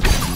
Yeah.